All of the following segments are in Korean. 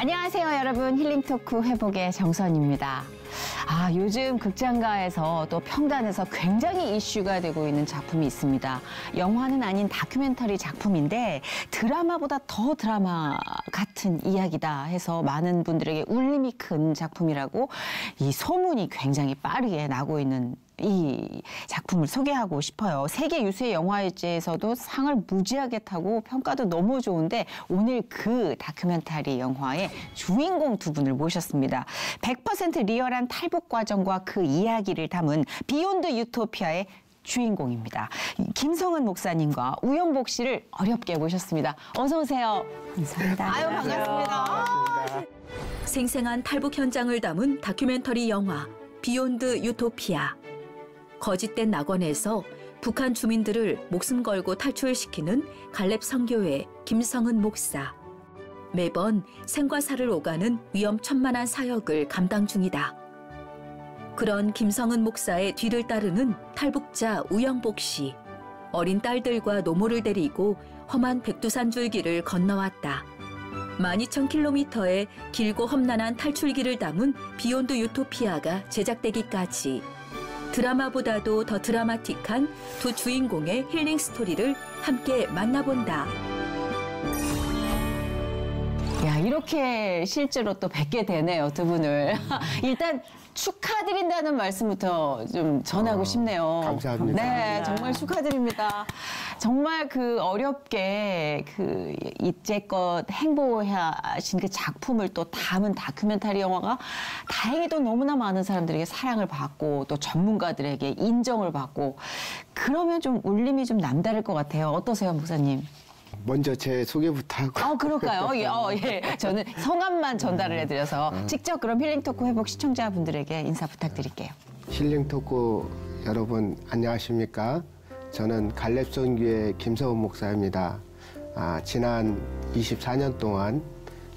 안녕하세요, 여러분. 힐링 토크 회복의 정선입니다. 아, 요즘 극장가에서 또 평단에서 굉장히 이슈가 되고 있는 작품이 있습니다. 영화는 아닌 다큐멘터리 작품인데 드라마보다 더 드라마 같은 이야기다 해서 많은 분들에게 울림이 큰 작품이라고 이 소문이 굉장히 빠르게 나고 있는 이 작품을 소개하고 싶어요. 세계 유수의 영화제에서도 상을 무지하게 타고 평가도 너무 좋은데 오늘 그 다큐멘터리 영화의 주인공 두 분을 모셨습니다. 100% 리얼한 탈북 과정과 그 이야기를 담은 비욘드 유토피아의 주인공입니다. 김성은 목사님과 우영복 씨를 어렵게 모셨습니다. 어서 오세요. 감사합니다. 아유 반갑습니다. 생생한 탈북 현장을 담은 다큐멘터리 영화 비욘드 유토피아. 거짓된 낙원에서 북한 주민들을 목숨 걸고 탈출시키는 갈렙 선교회 김성은 목사. 매번 생과 사를 오가는 위험천만한 사역을 감당 중이다. 그런 김성은 목사의 뒤를 따르는 탈북자 우영복 씨. 어린 딸들과 노모를 데리고 험한 백두산 줄기를 건너왔다. 12,000km의 길고 험난한 탈출기를 담은 비욘드 유토피아가 제작되기까지 드라마보다도 더 드라마틱한 두 주인공의 힐링 스토리를 함께 만나본다. 야, 이렇게 실제로 또 뵙게 되네요, 두 분을. 일단 축하드린다는 말씀부터 좀 전하고 어, 싶네요. 감사합니다. 네, 정말 축하드립니다. 정말 그 어렵게 그 이제껏 행보하신 그 작품을 또 담은 다큐멘터리 영화가 다행히도 너무나 많은 사람들에게 사랑을 받고 또 전문가들에게 인정을 받고 그러면 좀 울림이 좀 남다를 것 같아요. 어떠세요, 목사님? 먼저 제 소개부터 하고 아, 그럴까요? 예, 어, 예. 저는 성함만 전달을 해드려서 직접 그럼 힐링 토크 회복 시청자분들에게 인사 부탁드릴게요. 힐링 토크 여러분 안녕하십니까? 저는 갈렙선교의 김서훈 목사입니다. 아, 지난 24년 동안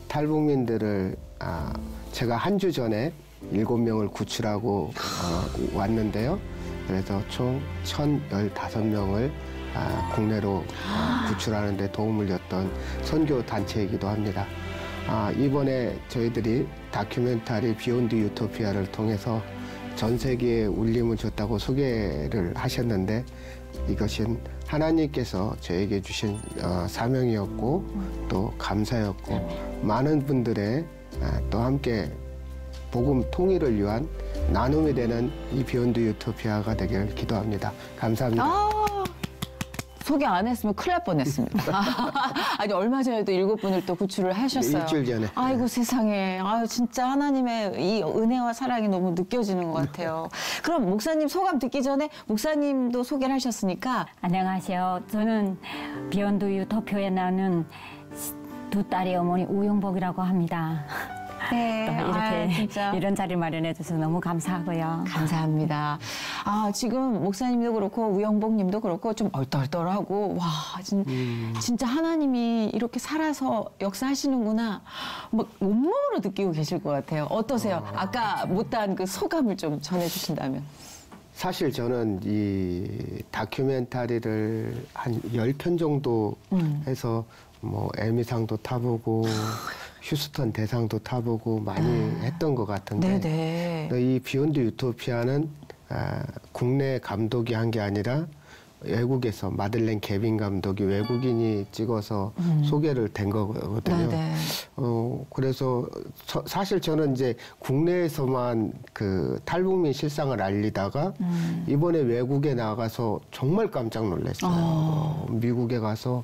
탈북민들을 아, 제가 한 주 전에 일곱 명을 구출하고 어, 왔는데요. 그래서 총 1,015명을 아, 국내로 어, 구출하는 데 도움을 줬던 선교 단체이기도 합니다. 아, 이번에 저희들이 다큐멘터리 비욘드 유토피아를 통해서 전 세계에 울림을 줬다고 소개를 하셨는데 이것은 하나님께서 저에게 주신 어, 사명이었고 또 감사였고 많은 분들의 아, 또 함께 복음 통일을 위한 나눔이 되는 이 비욘드 유토피아가 되길 기도합니다. 감사합니다. 아, 소개 안 했으면 큰일 날 뻔했습니다. 아니 얼마 전에도 일곱 분을 또 구출을 하셨어요. 네, 일주일 전에. 아이고 세상에. 아유 진짜 하나님의 이 은혜와 사랑이 너무 느껴지는 것 같아요. 그럼 목사님 소감 듣기 전에 목사님도 소개를 하셨으니까 안녕하세요. 저는 비욘드 유토피아에 나오는 두 딸의 어머니 우영복이라고 합니다. 네, 또 이렇게 아유, 진짜. 이런 자리 마련해 주셔서 너무 감사하고요. 감사합니다. 아, 지금 목사님도 그렇고 우영복님도 그렇고 좀 얼떨떨하고 와, 진, 진짜 하나님이 이렇게 살아서 역사하시는구나. 막 온몸으로 느끼고 계실 것 같아요. 어떠세요? 아 까 못한 그 소감을 좀 전해주신다면. 사실 저는 이 다큐멘터리를 한 10편 정도 음. 해서 뭐 에미상도 타보고 휴스턴 대상도 타보고 많이 했던 것 같은데 아. 네네. 이 비욘드 유토피아는 아, 국내 감독이 한 게 아니라 외국에서 매들린 개빈 감독이 외국인이 찍어서 소개를 된 거거든요. 음. 네네. 어, 그래서 저- 사실 저는 이제 국내에서만 그 탈북민 실상을 알리다가 음. 이번에 외국에 나가서 정말 깜짝 놀랐어요. 어, 미국에 가서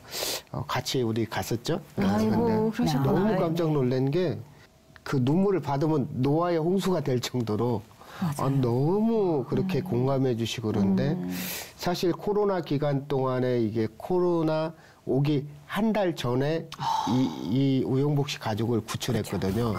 어, 같이 우리 갔었죠. 아이고, 근데. 너무 네. 깜짝 놀란 게 그 눈물을 받으면 노아의 홍수가 될 정도로 아, 너무 그렇게 공감해 주시고 그런데 음. 사실 코로나 기간 동안에 이게 코로나 오기 한 달 전에 이, 이 우영복 씨 가족을 구출했거든요.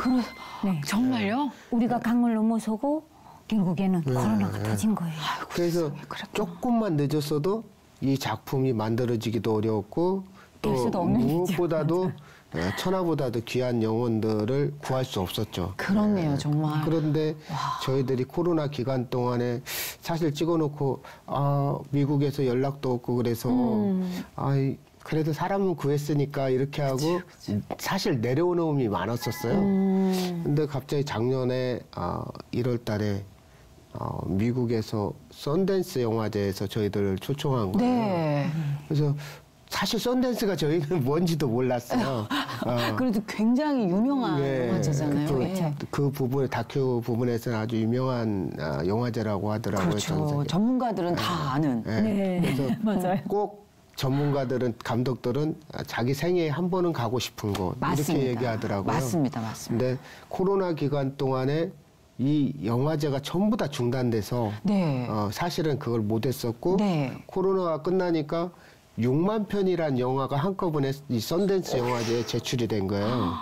네. 정말요? 우리가 강을 넘어서고 결국에는 네, 코로나가 터진 거예요. 그래서 조금만 늦었어도 이 작품이 만들어지기도 어려웠고 또 무엇보다도 예, 천하보다도 귀한 영혼들을 구할 수 없었죠. 그렇네요, 정말. 그런데 저희들이 코로나 기간 동안에 사실 찍어놓고 아 미국에서 연락도 없고 그래서 음. 아이 그래도 사람은 구했으니까 이렇게 하고 사실 내려오는 음이 많았었어요. 음. 근데 갑자기 작년에 어, 1월 달에 어, 미국에서 썬댄스 영화제에서 저희들을 초청한 거예요. 네. 그래서 사실 썬댄스가 저희는 뭔지도 몰랐어요. 어. 그래도 굉장히 유명한 예, 영화제잖아요. 그, 예. 그 부분 다큐 부분에서는 아주 유명한 아, 영화제라고 하더라고요. 그렇죠. 전 세계. 전문가들은 다 아는. 예. 네. 그래서 맞아요. 꼭 전문가들은 감독들은 자기 생애에 한 번은 가고 싶은 곳 맞습니다. 이렇게 얘기하더라고요. 맞습니다, 맞습니다. 근데 코로나 기간 동안에 이 영화제가 전부 다 중단돼서 네. 어, 사실은 그걸 못했었고 네. 코로나가 끝나니까 6만 편이란 영화가 한꺼번에 이 썬댄스 영화제에 제출이 된 거예요.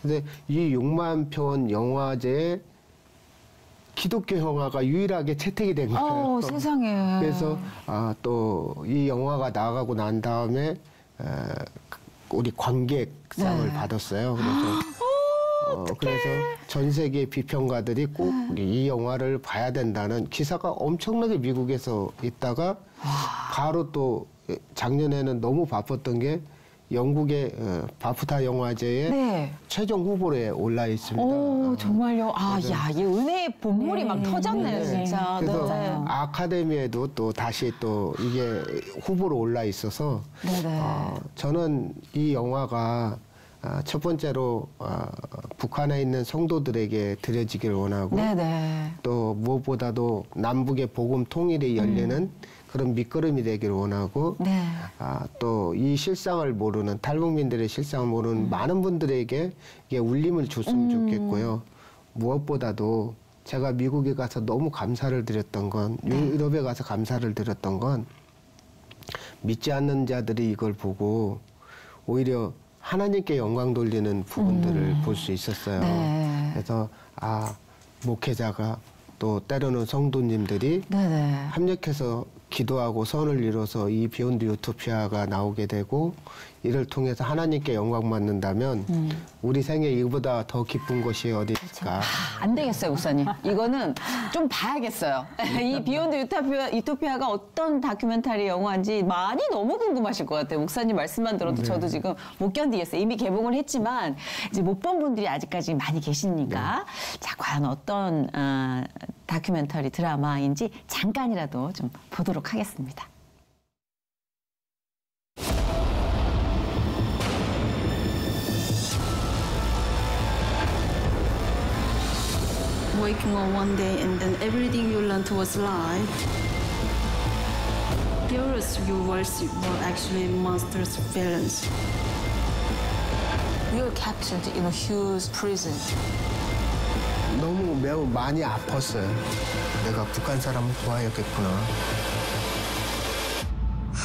근데 이 6만 편 영화제에 기독교 영화가 유일하게 채택이 된 거예요. 어, 세상에. 그래서 아, 또 이 영화가 나가고 난 다음에 에, 우리 관객상을 네. 받았어요. 그래서 어, 그래서 전 세계 비평가들이 꼭 네. 이 영화를 봐야 된다는 기사가 엄청나게 미국에서 있다가 바로 또 작년에는 너무 바빴던 게 영국의 어, 바프타 영화제에 네. 최종 후보에 올라 있습니다. 오, 어, 정말요? 아, 그래서- 야, 이 은혜의 본물이 네, 막 터졌네요, 네, 진짜. 그래서 네. 아카데미에도 또 다시 또 이게 후보로 올라 있어서 네네. 어, 저는 이 영화가 아, 첫 번째로 아, 북한에 있는 성도들에게 드려지길 원하고 네네. 또 무엇보다도 남북의 복음 통일이 열리는 그런 밑거름이 되길 원하고 네. 아, 또 이 실상을 모르는 탈북민들의 실상을 모르는 많은 분들에게 이게 울림을 줬으면 좋겠고요. 무엇보다도 제가 미국에 가서 너무 감사를 드렸던 건 유럽에 가서 감사를 드렸던 건 믿지 않는 자들이 이걸 보고 오히려 하나님께 영광 돌리는 부분들을 볼수 있었어요. 네. 그래서 아 목회자가 또 때로는 성도님들이 네네. 합력해서 기도하고 선을 이뤄서 이 비욘드 유토피아가 나오게 되고 이를 통해서 하나님께 영광 받는다면 우리 생에 이보다 더 기쁜 것이 어디 있을까? 안 되겠어요, 목사님. 이거는 좀 봐야겠어요. 이 비욘드 유토피아, 유토피아가 어떤 다큐멘터리 영화인지 많이 너무 궁금하실 것 같아요. 목사님 말씀만 들어도 저도 지금 못 견디겠어요. 이미 개봉을 했지만 이제 못 본 분들이 아직까지 많이 계시니까 자 과연 어떤 어, 다큐멘터리 드라마인지 잠깐이라도 좀 보도록 하겠습니다. waking up one day and then everything you learned was lie. Heroes you worship were actually monsters, villains. We were captured in a huge prison. 너무 매우 많이 아팠어요. 내가 북한 사람을 좋아했겠구나.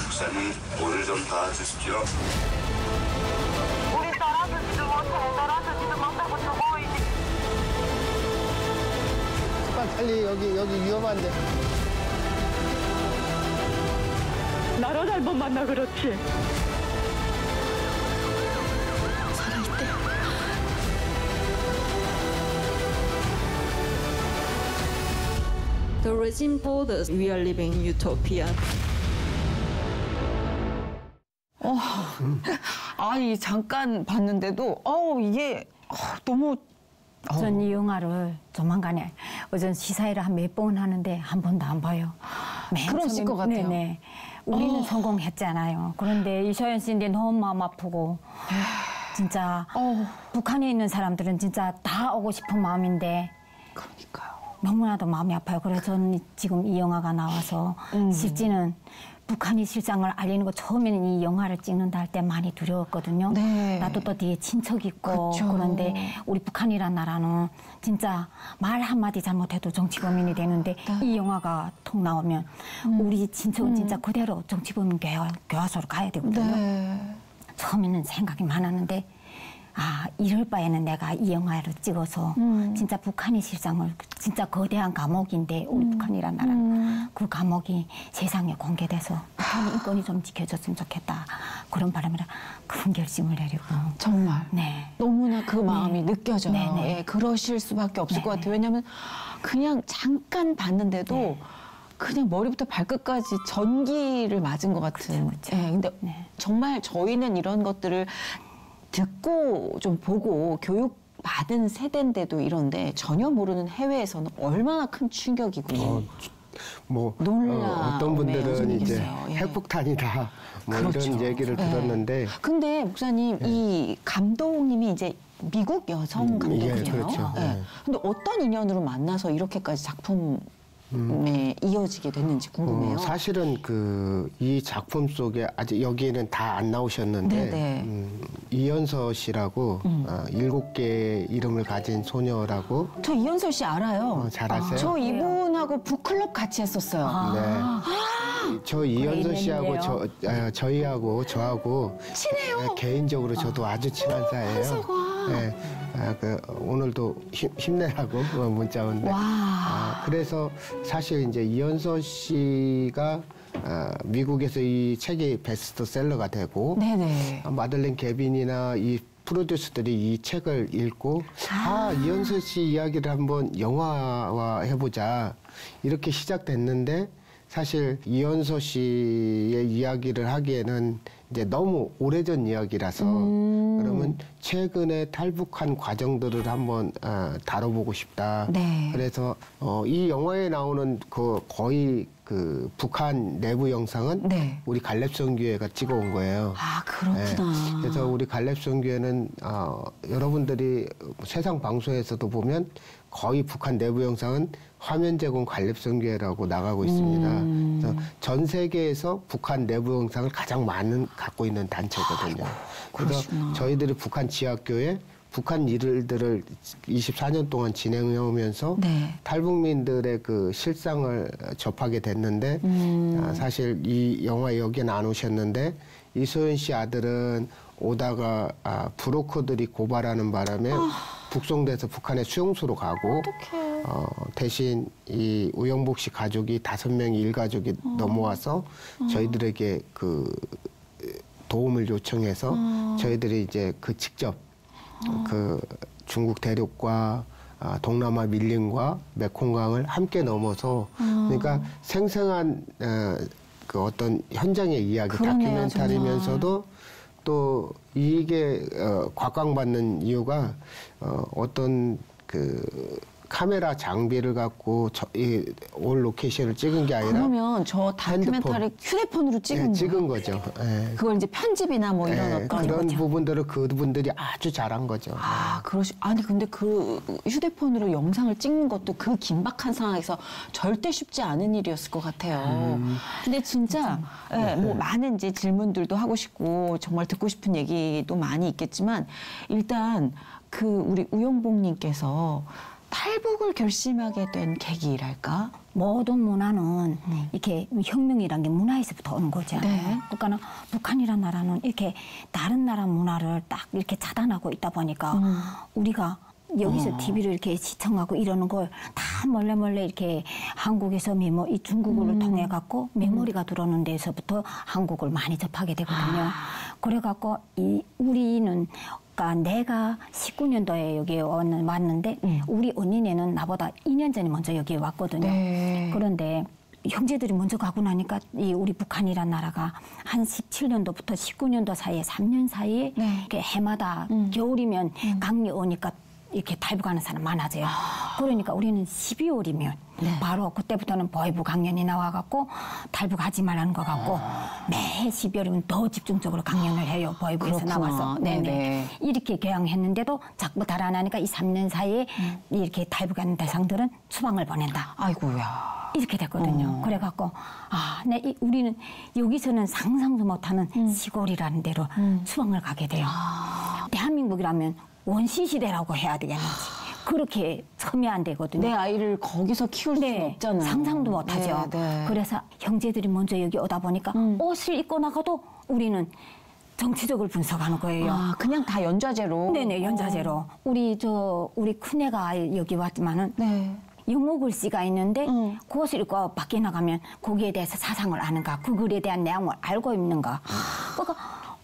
목사님 오늘 좀 봐주십시오. 빨리 여기 여기 위험한데. 나로 잘못 만나 그렇지 The regime told us we are living in utopia. 아니 잠깐 봤는데도 어우 이게 어, 너무 전 이 영화를 조만간에 어전 시사회를 한 몇 번 하는데 한 번도 안 봐요. 맨 그러실 것 같아요. 네네. 우리는 성공했잖아요. 그런데 이소연 씨인데 너무 마음 아프고 진짜 어 북한에 있는 사람들은 진짜 다 오고 싶은 마음인데 그러니까요. 너무나도 마음이 아파요. 그래서 저는 지금 이 영화가 나와서 음. 실제는 북한이 실상을 알리는 거 처음에는 이 영화를 찍는다 할 때 많이 두려웠거든요. 네. 나도 또 뒤에 친척 있고 그쵸. 그런데 우리 북한이란 나라는 진짜 말 한마디 잘못해도 정치범인이 되는데 네. 이 영화가 통 나오면 음. 우리 친척은 진짜 그대로 정치범인 교화, 교화소로 가야 되거든요. 네. 처음에는 생각이 많았는데 아 이럴 바에는 내가 이 영화를 찍어서 음. 진짜 북한의 실상을 진짜 거대한 감옥인데 우리 북한이란 나라는 음. 그 감옥이 세상에 공개돼서 북한 인권이 좀 지켜졌으면 좋겠다 그런 바람이라 큰 결심을 내리고 정말 네 너무나 그 마음이 느껴져요. 네네. 예, 그러실 수밖에 없을 것 네네. 같아요. 왜냐하면 그냥 잠깐 봤는데도 그냥 머리부터 발끝까지 전기를 맞은 것 같은. 그쵸. 예, 근데 네. 정말 저희는 이런 것들을 듣고 좀 보고 교육 받은 세대인데도 이런데 전혀 모르는 해외에서는 얼마나 큰 충격이군요. 어, 뭐 놀라움에 어, 떤 분들은 이제 요즘이겠어요. 예. 핵폭탄이다 뭐 그렇죠. 이런 얘기를 네. 들었는데 근데 목사님 이 감독님이 이제 미국 여성 음, 감독이에요. 예, 그렇죠. 예. 네. 근데 어떤 인연으로 만나서 이렇게까지 작품 에 이어지게 됐는지 궁금해요. 음. 어, 사실은 그 이 작품 속에 아직 여기에는 다 안 나오셨는데 네네. 음, 이연서 씨라고 음. 어, 일곱 개의 이름을 가진 소녀라고 저 이현설 씨 알아요. 어, 잘 아세요? 저 이분하고 북클럽 같이 했었어요. 네. 저 이연서 씨하고 저 아, 저희하고 저하고 친해요. 개인적으로 저도 아주 친한 사이예요. 네. 아, 그 오늘도 힘, 힘내라고 문자 온데. 와. 아, 그래서 사실 이제 이연서 씨가 아, 미국에서 이 책이 베스트셀러가 되고 네네. 아, 마들렌 개빈이나 이 프로듀서들이 이 책을 읽고 아, 이현서 씨 이야기를 한번 영화화 해보자 이렇게 시작됐는데 사실 이현서 씨의 이야기를 하기에는 이제 너무 오래전 이야기라서 음. 그러면 최근에 탈북한 과정들을 한번 아, 다뤄보고 싶다. 네. 그래서 어, 이 영화에 나오는 그 거의 그 북한 내부 영상은 네. 우리 갈렙성교회가 찍어온 거예요. 아 그렇구나. 네. 그래서 우리 갈렙성교회는 어, 여러분들이 세상 방송에서도 보면 거의 북한 내부 영상은 화면 제공 갈렙성교회라고 나가고 있습니다. 음. 그래서 전 세계에서 북한 내부 영상을 가장 많은 갖고 있는 단체거든요. 그래서 그러시구나. 저희들이 북한 지하교회 북한 일들을 24년 동안 진행해 오면서 네. 탈북민들의 그 실상을 접하게 됐는데 음. 아, 사실 이 영화 여기는 안 오셨는데 이소연 씨 아들은 오다가 아, 브로커들이 고발하는 바람에 북송돼서 북한의 수용소로 가고 어, 대신 이 우영복 씨 가족이 다섯 명이 일가족이 넘어와서 저희들에게 그 도움을 요청해서 저희들이 이제 그 직접 그 중국 대륙과 아, 동남아 밀림과 메콩강을 함께 넘어서 그러니까 생생한 어, 그 어떤 현장의 이야기 그러네요, 다큐멘터리면서도 또 이게 어, 각광받는 이유가 어, 어떤 그 카메라 장비를 갖고 저, 이, 올 로케이션을 찍은 게 아니라 그러면 저 다큐멘터리 휴대폰으로 찍은 예, 거예요? 찍은 거죠. 예. 그걸 이제 편집이나 뭐 이런 예, 어떤 그런 거죠. 부분들을 그분들이 아주 잘한 거죠. 아, 그러시, 아니, 근데 그 휴대폰으로 영상을 찍는 것도 그 긴박한 상황에서 절대 쉽지 않은 일이었을 것 같아요. 근데 진짜, 예, 뭐 많은 이제 질문들도 하고 싶고, 정말 듣고 싶은 얘기도 많이 있겠지만, 일단 그 우리 우영복님께서 탈북을 결심하게 된 계기랄까? 모든 문화는 이렇게 혁명이란 게 문화에서부터 오는 거잖아요. 네. 그러니까 북한이란 나라는 이렇게 다른 나라 문화를 딱 이렇게 차단하고 있다 보니까 우리가 여기서 TV를 이렇게 시청하고 이러는 걸 다 몰래 몰래 이렇게 한국에서 메모 이 중국어를 통해 갖고 메모리가 들어오는 데서부터 한국을 많이 접하게 되거든요. 그래 갖고 이 우리는 그러니까 내가 19년도에 여기 왔는데 우리 언니네는 나보다 2년 전에 먼저 여기 왔거든요. 네. 그런데 형제들이 먼저 가고 나니까 이 우리 북한이란 나라가 한 17년도부터 19년도 사이에 3년 사이에 네. 이렇게 해마다 겨울이면 강이 오니까 이렇게 탈북하는 사람 많아져요. 그러니까 우리는 12월이면 바로 그때부터는 보이부 강연이 나와갖고 탈북하지 말라는 거 같고 매 12월이면 더 집중적으로 강연을 해요. 보이부에서 그렇구나. 나와서. 네네. 이렇게 개항했는데도 자꾸 달아나니까 이 3년 사이에 이렇게 탈북하는 대상들은 추방을 보낸다. 아이고야. 이렇게 됐거든요. 어. 그래갖고 아, 네, 이- 우리는 여기서는 상상도 못하는 음. 시골이라는 데로 추방을 가게 돼요. 아. 대한민국이라면 원시 시대라고 해야 되겠는지 그렇게 첨예한 데거든요. 내 아이를 거기서 키울 수 네, 없잖아요. 상상도 못하죠. 네, 네. 그래서 형제들이 먼저 여기 오다 보니까 음. 옷을 입고 나가도 우리는 정치적으로 분석하는 거예요. 아, 그냥 다 연좌제로. 네네 연자제로 우리 저 우리 큰애가 여기 왔지만은 네. 영어 글씨가 있는데 응. 그것을 읽고 밖에 나가면 거기에 대해서 사상을 아는가 그 글에 대한 내용을 알고 있는가 그러니까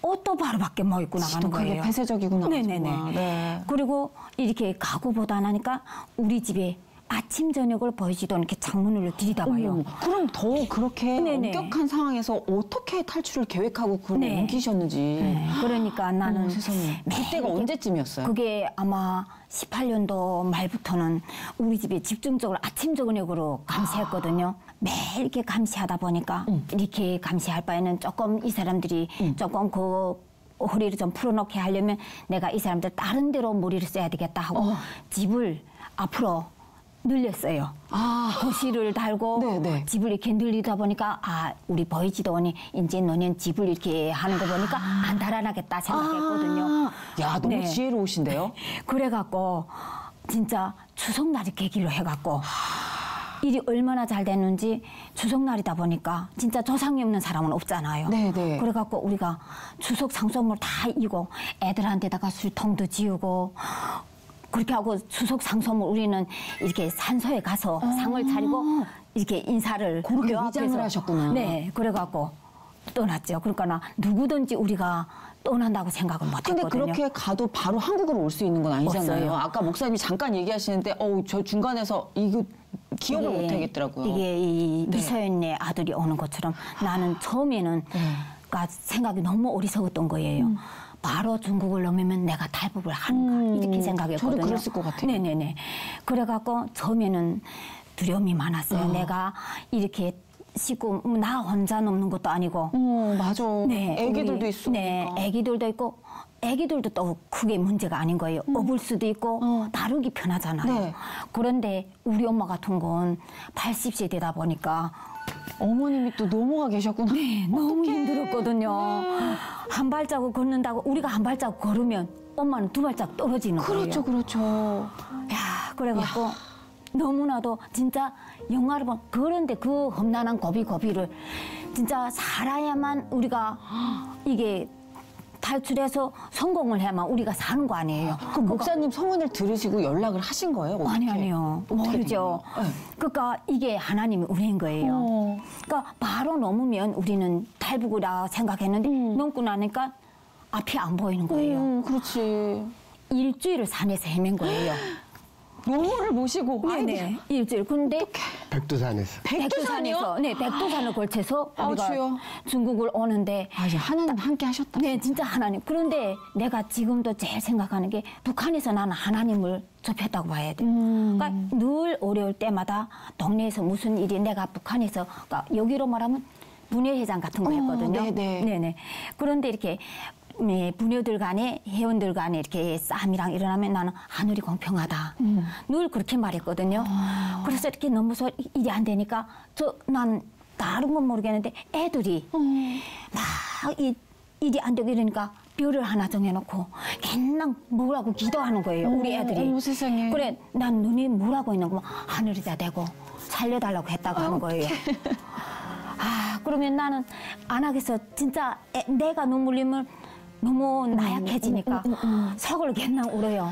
옷도 바로 밖에 못 입고 나가는 거예요. 폐쇄적이구나, 네네네. 네. 그리고 이렇게 가고 보다 나니까 우리 집에 아침 저녁을 보이지도 이렇게 창문으로 들이다봐요. 그럼 더 그렇게 네네. 엄격한 상황에서 어떻게 탈출을 계획하고 그걸 네. 옮기셨는지. 네, 그러니까 나는 세상에. 그때가 언제쯤이었어요? 그게 아마 18년도 말부터는 우리 집에 집중적으로 아침 저녁으로 감시했거든요. 매일 이렇게 감시하다 보니까 이렇게 감시할 바에는 조금 이 사람들이 조금 그 허리를 좀 풀어놓게 하려면 내가 이 사람들 다른 데로 머리를 써야 되겠다 하고 집을 앞으로 늘렸어요. 아, 도시를 달고 네, 네. 집을 이렇게 늘리다 보니까 아 우리 보이지도 않니 이제 너는 집을 이렇게 하는 거 보니까 안 달아나겠다 생각했거든요. 아, 야, 너무 네. 지혜로우신데요? 그래갖고 진짜 추석날이 계기로 해갖고 일이 얼마나 잘 됐는지 추석날이다 보니까 진짜 조상이 없는 사람은 없잖아요. 네, 네. 그래갖고 우리가 추석 상소물 다 이고 애들한테다가 술통도 지우고 그렇게 하고 추석 상소물 우리는 이렇게 산소에 가서 상을 차리고 이렇게 인사를 아. 그렇게 묘 위장을 하셨구나. 네, 그래갖고 떠났죠. 그러니까 나 누구든지 우리가 떠난다고 생각은 근데 못했거든요. 그렇게 가도 바로 한국으로 올 수 있는 건 아니잖아요. 없어요. 아까 목사님이 잠깐 얘기하시는데, 어우, 저 중간에서 이거 기억을 이게- 못 하겠더라고요. 이게 이 네. 미소연네 아들이 오는 것처럼 나는 처음에는 그러니까 생각이 너무 어리석었던 거예요. 음. 바로 중국을 넘으면 내가 탈북을 하는가 이렇게 생각했거든요. 저도 그랬을 것 같아요. 네네네. 그래갖고 처음에는 두려움이 많았어요. 아. 내가 이렇게 식구 나 혼자 넘는 것도 아니고 어, 맞아. 애기들도 우리- 있어. 네, 애기들도 있고 애기들도 또 크게 문제가 아닌 거예요. 업을 수도 있고 어. 다루기 편하잖아요. 네. 그런데 우리 엄마 같은 건 80세 되다 보니까 어머님이 또 넘어가 계셨구나. 네, 너무 힘들었거든요. 한 발자국 걷는다고 우리가 한 발자국 걸으면 엄마는 두 발자국 떨어지는 그렇죠, 거예요. 그렇죠. 야, 그래갖고 너무나도 진짜 영화를 본 그런데 그 험난한 고비 고비를 진짜 살아야만 우리가 이게 탈출해서 성공을 해야만 우리가 사는 거 아니에요. 그 목사님 소문을 들으시고 연락을 하신 거예요? 어떻게? 아니 아니요 모르죠. 네. 그러니까 이게 하나님의 은혜인 거예요. 어. 그러니까 바로 넘으면 우리는 탈북이라 생각했는데 넘고 나니까 앞이 안 보이는 거예요. 음, 그렇지. 일주일을 산에서 헤맨 거예요. 노모를 모시고 네네 일주일. 근데 백두산에서. 백두산에서 네 백두산을 걸쳐서 아, 우리가 주여. 중국을 오는데 아, 이제 하나님 함께 하셨다. 네, 진짜 하나님. 그런데 내가 지금도 제일 생각하는 게 북한에서 나는 하나님을 접했다고 봐야 돼. 음. 그러니까 늘 어려울 때마다 동네에서 무슨 일이 내가 북한에서 그러니까 여기로 말하면 분회회장 같은 거 어, 했거든요. 네네. 네네. 그런데 이렇게 네, 부녀들 간에 회원들 간에 이렇게 싸움이랑 일어나면 나는 하늘이 공평하다. 음. 늘 그렇게 말했거든요. 아. 그래서 이렇게 넘어서 일이 안 되니까 저 난 다른 건 모르겠는데 애들이 어. 막 이, 일이 안 되고 이러니까 별을 하나 정해놓고 맨날 뭐라고 기도하는 거예요. 우리 애들이. 어머, 세상에. 그래 난 눈이 뭐라고 있는 거면 하늘에다 대고 살려달라고 했다고 하는 거예요. 아 그러면 나는 안 하겠어. 진짜 애- 내가 눈물 흘리면 너무 나약해지니까 속을 갯날 울어요.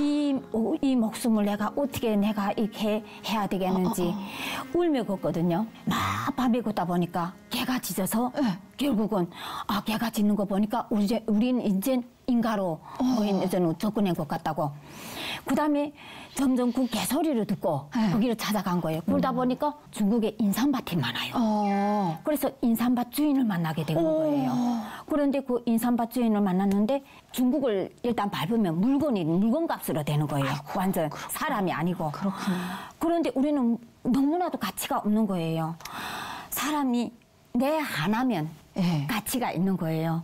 이, 어, 이 목숨을 내가 어떻게 내가 이렇게 해야 되겠는지 울며 걷거든요. 막 밤에 걷다 보니까 개가 짖어서 결국은 아 개가 짖는 거 보니까 우리 우린 이제 인가로 거의 이제는 접근한 것 같다고. 그다음에 점점 그 개소리를 듣고 거기를 찾아간 거예요. 그러다 보니까 중국에 인삼밭이 많아요. 어. 그래서 인삼밭 주인을 만나게 된 거예요. 그런데 그 인삼밭 주인을 만났는데 중국을 일단 밟으면 물건이 물건값으로 되는 거예요. 완전 사람이 아니고. 그렇구나. 그런데 우리는 너무나도 가치가 없는 거예요. 사람이 내 하나면 예. 가치가 있는 거예요.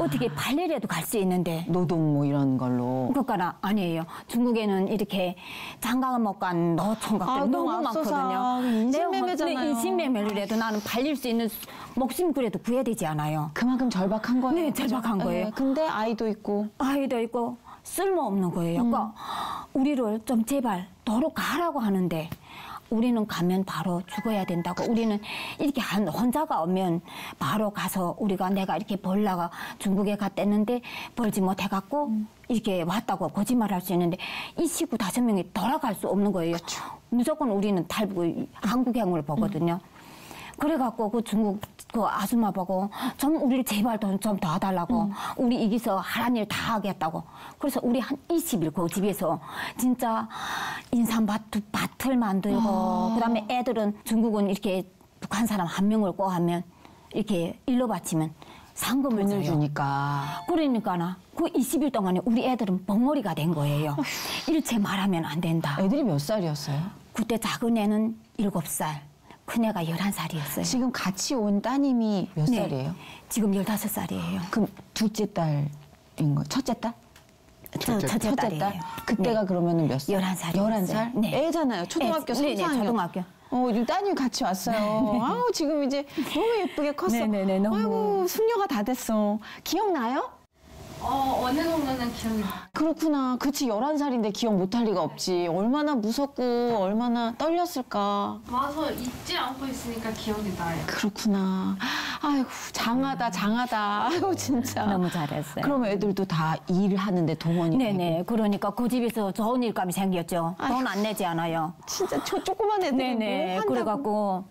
어떻게 발레라도 갈 수 있는데 노동 뭐 이런 걸로. 그거나 아니에요. 중국에는 이렇게 장가가 못간 노총각들 아, 너무 너무 많거든요. 인신매매잖아요. 내 인신매매를 해도 나는 팔릴 수 있는 목숨 그래도 구해야 되지 않아요. 그만큼 절박한 거예요. 네? 절박한 거예요. 예, 근데 아이도 있고. 아이도 있고 쓸모없는 거예요. 그러니까 우리를 좀 제발 도로 가라고 하는데 우리는 가면 바로 죽어야 된다고. 우리는 이렇게 한 혼자가 오면 바로 가서 우리가 내가 이렇게 벌다가 중국에 갔댔는데 벌지 못해갖고 이렇게 왔다고 거짓말할 수 있는데 이 식구 다섯 명이 돌아갈 수 없는 거예요. 무조건 우리는 탈북 한국행을 보거든요. 그래갖고 그 중국 그 아줌마 보고 좀 우리를 제발 돈 좀 도와달라고 음. 우리 이기서 하란 일 다 하겠다고 그래서 우리 한 20일 그 집에서 진짜 인삼밭 밭을 만들고 아. 그다음에 애들은 중국은 이렇게 북한 사람 한 명을 꼬하면 이렇게 일로 바치면 상금을 돈을 줘요. 주니까. 그러니까나 그 20일 동안에 우리 애들은 벙어리가 된 거예요. 일체 말하면 안 된다. 애들이 몇 살이었어요? 그때 작은 애는 일곱 살, 큰 애가 열한 살이었어요. 지금 같이 온 따님이 몇 네. 살이에요? 지금 열다섯 살이에요. 그럼 둘째 딸인 거, 첫째 딸? 저 첫째 딸이에요. 그때가 네. 그러면 몇 살? 11 살이었어요. 11살? 네. 애잖아요. 초등학교 네, 네, 4학년. 초등학교. 어, 이 따님이 같이 왔어요. 아우, 지금 이제 너무 예쁘게 컸어. 네, 네, 네, 너무. 아이고, 숙녀가 다 됐어. 기억나요? 어, 어느 정도는 기억이 나. 그렇구나. 그치, 11살인데 기억 못할 리가 없지. 얼마나 무섭고, 얼마나 떨렸을까. 와서 잊지 않고 있으니까 기억이 나요. 그렇구나. 아이고, 장하다, 장하다. 아이고, 진짜. 너무 잘했어요. 그럼 애들도 다 일하는데 동원이 되고. 네네. 그러니까 그 집에서 좋은 일감이 생겼죠. 돈 안 내지 않아요. 진짜 저 조그만 애들이 네네. 뭐. 그래갖고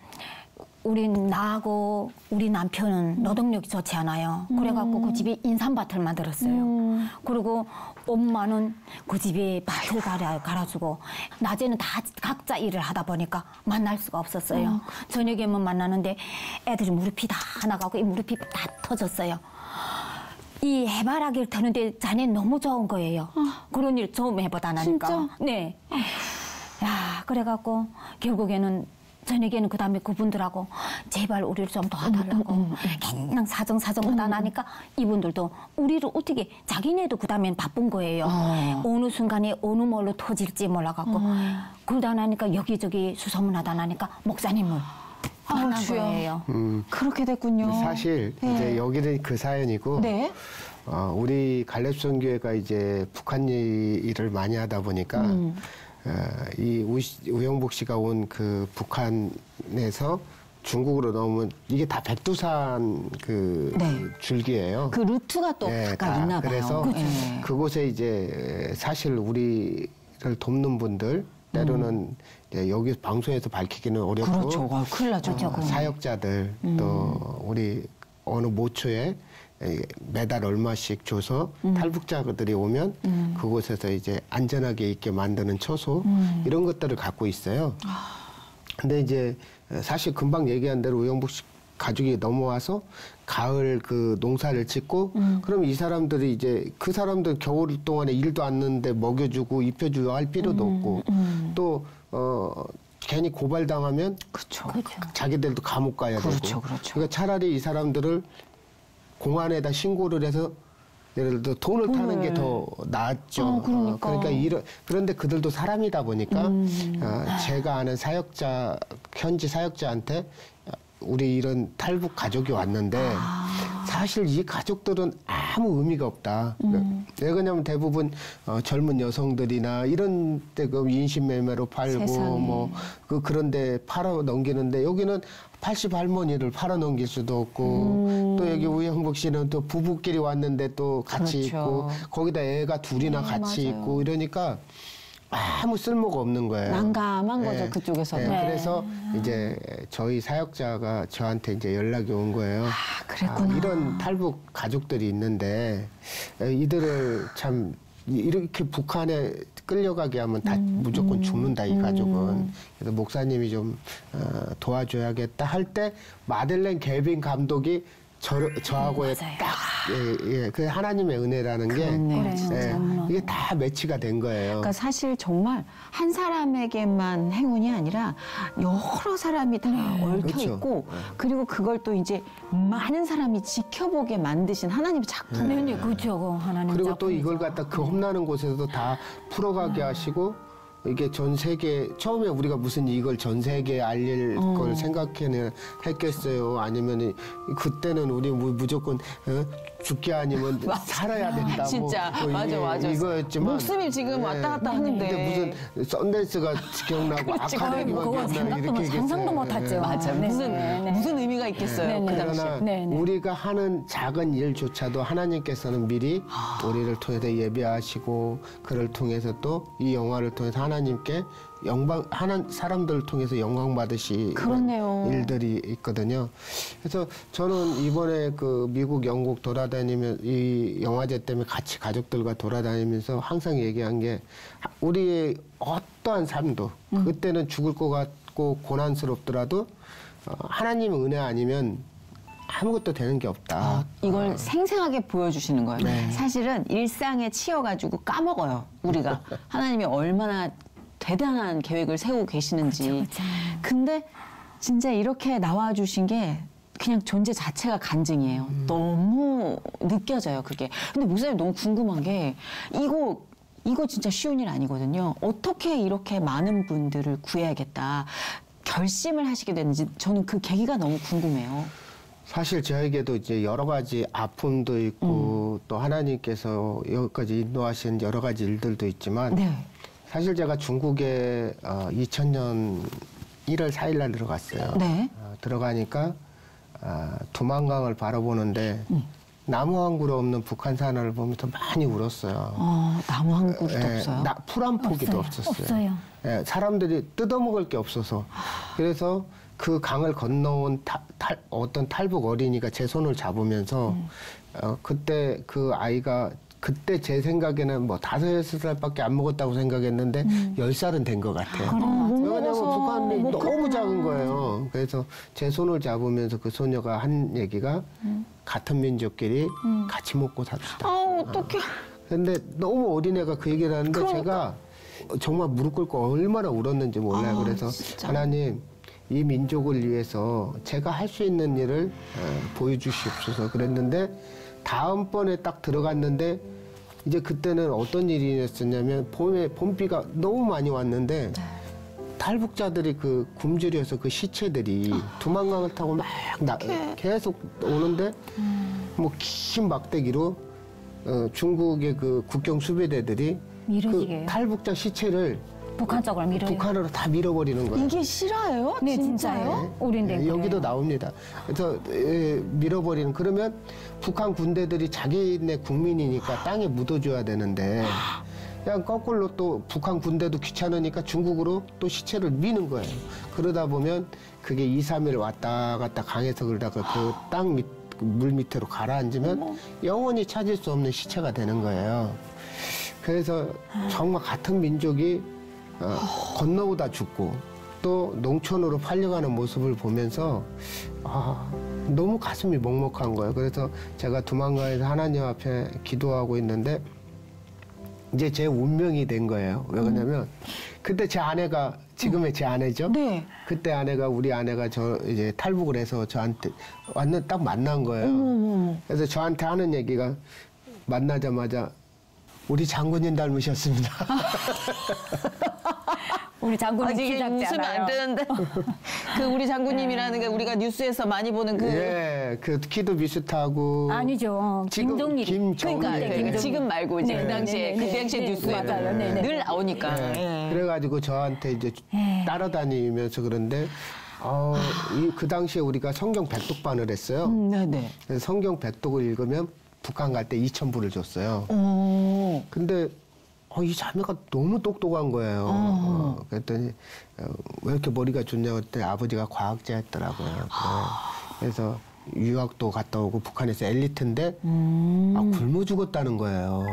우리 나하고 우리 남편은 노동력이 좋지 않아요. 그래갖고 그 집에 인삼밭을 만들었어요. 그리고 엄마는 그 집에 밭을 갈아, 갈아주고 낮에는 다 각자 일을 하다 보니까 만날 수가 없었어요. 저녁에만 만나는데 애들이 무릎이 다 나가고 이 무릎이 다 터졌어요. 이 해바라기를 터는데 자네 너무 좋은 거예요. 그런 일 처음 해보다 나니까. 진짜? 네. 야, 그래갖고 결국에는 저녁에는 그 다음에 그분들하고 제발 우리를 좀 도와달라고 그냥 사정 사정 하다 나니까 이분들도 우리를 어떻게 자기네도 그 다음엔 바쁜 거예요. 어. 어느 순간에 어느 뭘로 터질지 몰라갖고 그러다 나니까 여기저기 수소문하다 나니까 목사님을 만난 주여. 거예요. 그렇게 됐군요. 사실 네. 이제 여기는 그 사연이고 네. 어, 우리 갈렙선 교회가 이제 북한 일을 많이 하다 보니까 음. 어, 이 우시- 우영복 씨가 온 그 북한에서 중국으로 넘으면 이게 다 백두산 그 네. 줄기예요. 그 루트가 또 예, 각각 다. 있나 봐요. 그래서 예. 그곳에 이제 사실 우리를 돕는 분들 때로는 이제 여기 방송에서 밝히기는 어렵고 음. 그렇죠. 아, 큰일 나죠. 어, 사역자들 음. 또 우리 어느 모초에 이 매달 얼마씩 줘서 음. 탈북자들이 오면 그곳에서 이제 안전하게 있게 만드는 처소 음. 이런 것들을 갖고 있어요. 아. 근데 이제 사실 금방 얘기한 대로 우영복 씨 가족이 넘어와서 가을 그 농사를 짓고 음. 그럼 이 사람들이 이제 그 사람들 겨울 동안에 일도 않는데 먹여주고 입혀주고 할 필요도 음, 없고 또어 괜히 고발당하면 그렇죠. 자기들도 감옥 가야 그렇죠, 되고 그렇죠. 그러니까 차라리 이 사람들을 공안에다 신고를 해서 예를 들어 돈을 타는 게 더 낫죠. 어, 그러니까. 어, 이런 그런데 그들도 사람이다 보니까 음. 어, 제가 아는 사역자 현지 사역자한테 우리 이런 탈북 가족이 왔는데 아. 사실 이 가족들은 아무 의미가 없다. 음. 왜 그러냐면 대부분 어, 젊은 여성들이나 이런 데그 인신매매로 팔고 세상에. 뭐 그 그런데 팔아 넘기는데 여기는 80 할머니를 팔아 넘길 수도 없고 또 여기 우영복 씨는 또 부부끼리 왔는데 또 같이 음. 그렇죠. 있고 거기다 애가 둘이나 네, 같이 맞아요. 있고 이러니까 아무 쓸모가 없는 거예요. 난감한 거죠, 네. 그쪽에서도. 네, 그래서 이제 저희 사역자가 저한테 이제 연락이 온 거예요. 아, 그랬구나. 이런 탈북 가족들이 있는데 에, 이들을 참 이- 이렇게 북한에 끌려가게 하면 다 음, 무조건 죽는다 이 가족은 그래서 목사님이 좀 어, 도와줘야겠다 할 때 마들렌 겔빈 감독이 저, 저하고의 맞아요. 딱 예, 예, 그 하나님의 은혜라는 게 그렇네요. 진짜. 예. 이게 다 매치가 된 거예요. 그러니까 사실 정말 한 사람에게만 행운이 아니라 여러 사람이 다 얽혀 그렇죠. 있고 그리고 그걸 또 이제 많은 사람이 지켜보게 만드신 하나님의 작품. 네, 네, 그렇죠. 그 하나님 그리고 또 작품이죠. 이걸 갖다 그 험나는 곳에서도 다 풀어가게 하시고 이게 전 세계 처음에 우리가 무슨 이걸 전 세계에 알릴 걸 생각해는 했겠어요 아니면 이- 그때는 우리 무- 무조건 어? 죽기 아니면 살아야 된다 진짜 뭐, 뭐 맞아 맞아. 이거였지만 목숨이 지금 네. 왔다 갔다 하는데. 근데 무슨 썬댄스가 기억나고 아카데미가 그건 기억나고 이렇게 얘기했어요. 상상도 못 네. 했죠. 맞아 네, 무슨 네, 네. 무슨 의미가 있겠어요 네, 그 네. 당시. 그러나 네, 네. 우리가 하는 작은 일조차도 하나님께서는 미리 우리를 통해서 예배하시고 그를 통해서 또 이 영화를 통해서 하나님께 영광 하나 사람들을 통해서 영광 받으시 그렇네요. 일들이 있거든요. 그래서 저는 이번에 그 미국 영국 돌아다니면 이 영화제 때문에 같이 가족들과 돌아다니면서 항상 얘기한 게 우리의 어떠한 삶도 음. 그때는 죽을 것 같고 고난스럽더라도 어, 하나님의 은혜 아니면 아무것도 되는 게 없다. 아, 이걸 생생하게 보여주시는 거예요. 네. 사실은 일상에 치여가지고 까먹어요. 우리가 하나님이 얼마나 대단한 계획을 세우고 계시는지. 근데 진짜 이렇게 나와주신 게 그냥 존재 자체가 간증이에요. 너무 느껴져요, 그게. 근데 목사님 너무 궁금한 게 이거 이거 진짜 쉬운 일 아니거든요. 어떻게 이렇게 많은 분들을 구해야겠다 결심을 하시게 됐는지 저는 그 계기가 너무 궁금해요. 사실 저에게도 이제 여러 가지 아픔도 있고 또 하나님께서 여기까지 인도하신 여러 가지 일들도 있지만 네. 사실 제가 중국에 어, 2000년 1월 4일 날 들어갔어요. 네. 어, 들어가니까 아, 두만강을 바라보는데 나무 한 그루 없는 북한 산을 보면서 많이 울었어요. 어, 나무 한 그루도 예, 없어요. 나- 풀한 포기도 없어요. 없었어요. 없어요. 예, 사람들이 뜯어먹을 게 없어서 그래서 그 강을 건너온 타- 탈- 어떤 탈북 어린이가 제 손을 잡으면서 음. 어, 그때 그 아이가 그때 제 생각에는 뭐 다섯 여섯 살밖에 안 먹었다고 생각했는데 열 살은 된 것 같아요. 왜냐면 북한이 너무 작은 거예요. 그래서 제 손을 잡으면서 그 소녀가 한 얘기가 같은 민족끼리 같이 먹고 삽시다. 아, 어떡해. 근데 너무 어린애가 그 얘기를 하는데 그러니까. 제가 정말 무릎 꿇고 얼마나 울었는지 몰라요. 아, 그래서 진짜. 하나님 이 민족을 위해서 제가 할 수 있는 일을 어, 보여주시옵소서 그랬는데 다음번에 딱 들어갔는데 이제 그때는 어떤 일이 있었냐면 봄에 봄비가 너무 많이 왔는데 네. 탈북자들이 그 굶주려서 그 시체들이 아. 두만강을 타고 막 나- 계속 오는데 음. 뭐긴 막대기로 어, 중국의 그 국경 수비대들이 그 밀어지게요? 탈북자 시체를 북한 쪽을 밀어요. 북한으로 다 밀어버리는 거예요. 이게 실화예요? 네, 진짜요? 우린된 예, 거예요. 여기도 나옵니다. 그래서 예, 밀어버리는 그러면 북한 군대들이 자기네 국민이니까 땅에 묻어줘야 되는데 그냥 거꾸로 또 북한 군대도 귀찮으니까 중국으로 또 시체를 미는 거예요. 그러다 보면 그게 2, 3일 왔다 갔다 강에서 그러다가 그 땅 밑, 물 밑으로 가라앉으면 영원히 찾을 수 없는 시체가 되는 거예요. 그래서 정말 같은 민족이 어, 건너오다 죽고 또 농촌으로 팔려가는 모습을 보면서 아, 너무 가슴이 먹먹한 거예요. 그래서 제가 두만가에서 하나님 앞에 기도하고 있는데 이제 제 운명이 된 거예요. 왜 그러냐면 그때 제 아내가 지금의 제 아내죠. 네. 그때 아내가 우리 아내가 저 이제 탈북을 해서 저한테 완전 딱 만난 거예요. 그래서 저한테 하는 얘기가 만나자마자 우리 장군님 닮으셨습니다. 우리 장군님 이게 작지 웃으면 않아요. 안 되는데. 그 우리 장군님이라는 게 우리가 뉴스에서 많이 보는 그. 예, 그 키도 비슷하고. 아니죠. 지금 김정일이. 김정일. 그러니까 네, 네. 지금 말고 이제 네, 그 당시에 네, 그 네, 당시에 네, 뉴스에 맞아요. 네, 네. 늘 나오니까. 네. 예. 그래가지고 저한테 이제 따라다니면서 그런데 어, 이, 그 당시에 우리가 성경 백독반을 했어요. 음, 네네. 성경 백독을 읽으면 북한 갈 때 2천 불을 줬어요. 오. 근데 어, 이 자매가 너무 똑똑한 거예요. 어, 그랬더니 어, 왜 이렇게 머리가 좋냐고 했더니 아버지가 과학자였더라고요. 네. 그래서 유학도 갔다 오고 북한에서 엘리트인데 아, 굶어 죽었다는 거예요.